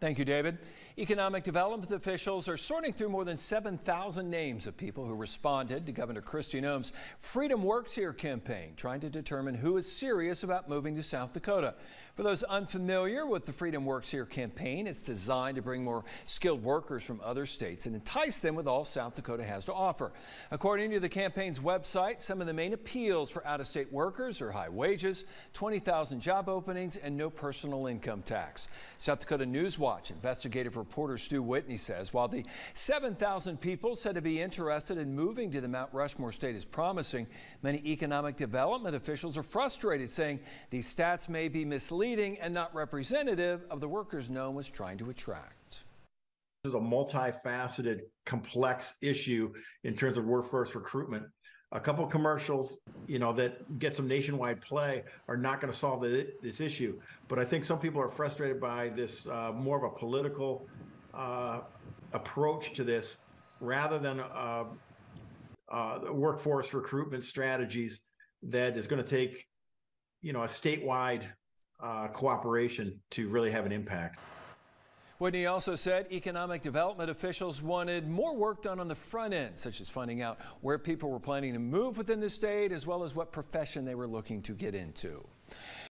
Thank you, David. Economic development officials are sorting through more than 7,000 names of people who responded to Governor Kristi Noem's Freedom Works Here campaign, trying to determine who is serious about moving to South Dakota. For those unfamiliar with the Freedom Works Here campaign, it's designed to bring more skilled workers from other states and entice them with all South Dakota has to offer. According to the campaign's website, some of the main appeals for out-of-state workers are high wages, 20,000 job openings, and no personal income tax. South Dakota News Watch investigative reporter Stu Whitney says while the 7,000 people said to be interested in moving to the Mount Rushmore state is promising, many economic development officials are frustrated, saying these stats may be misleading and not representative of the workers Noem was trying to attract. This is a multifaceted, complex issue in terms of workforce recruitment a couple commercials, you know, that get some nationwide play are not going to solve the, this issue. But I think some people are frustrated by this uh, more of a political uh, approach to this rather than uh, uh workforce recruitment strategies that is going to take, you know, a statewide uh, cooperation to really have an impact. Whitney also said economic development officials wanted more work done on the front end, such as finding out where people were planning to move within the state, as well as what profession they were looking to get into.